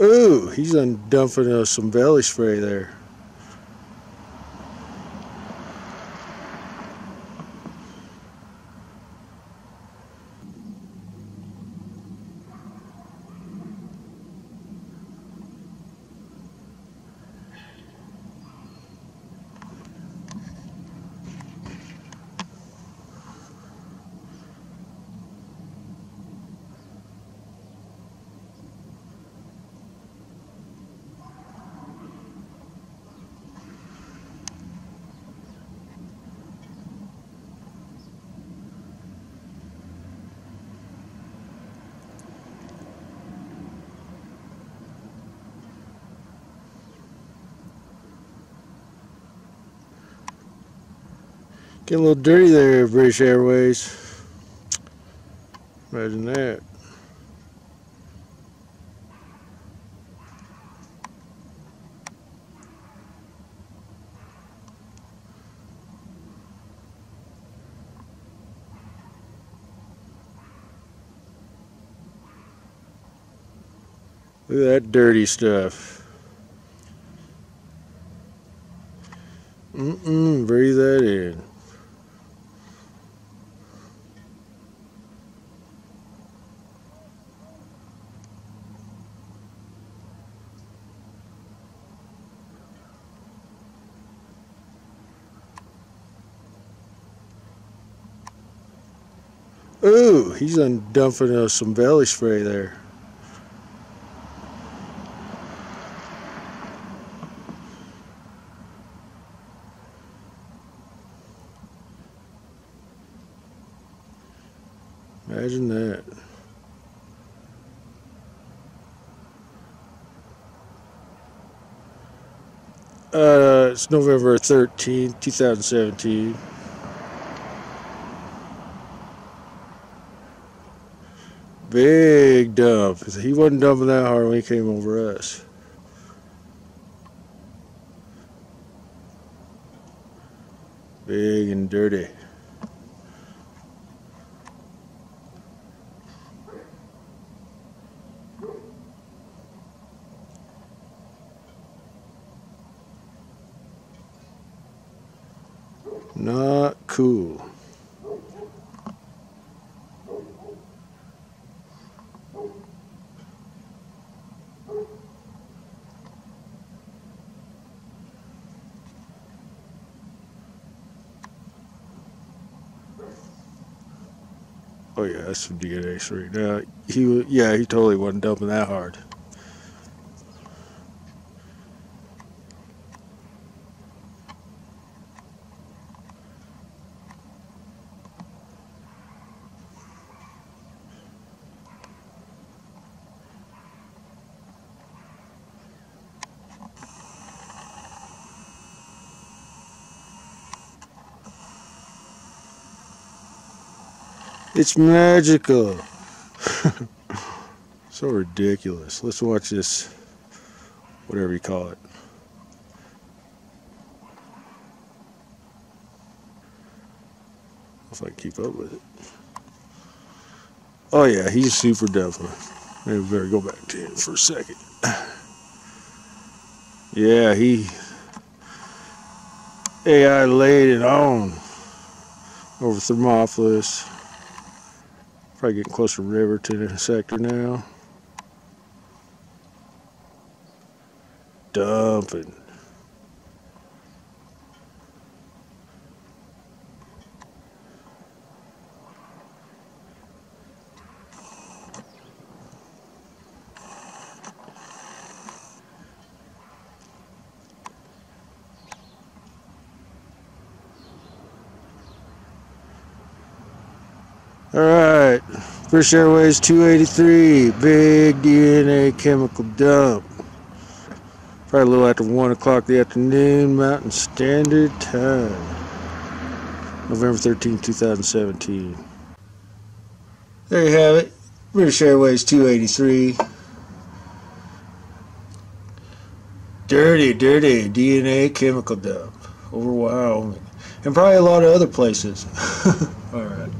Ooh, he's done dumping us uh, some belly spray there. Get a little dirty there, British Airways. Imagine that. Look at that dirty stuff. Mm-mm, breathe that in. Ooh, he's done dumping us some belly spray there. Imagine that. Uh, it's November 13th, 2017. Big dump. He wasn't dumping that hard when he came over us. Big and dirty. Not cool. Oh yeah, that's some DNA right now. He wa- yeah, he totally wasn't dumping that hard. It's magical. so ridiculous. Let's watch this, whatever you call it. If I keep up with it. Oh yeah, he's super dumping. Maybe we better go back to him for a second. Yeah, he AI laid it on over Thermopolis. Probably getting close to Riverton the sector now. Dumping. All right, British Airways 283, big DNA chemical dump. Probably a little after 1 o'clock the afternoon, Mountain Standard Time. November 13, 2017. There you have it, British Airways 283. Dirty, dirty DNA chemical dump over Wyoming. And probably a lot of other places. All right.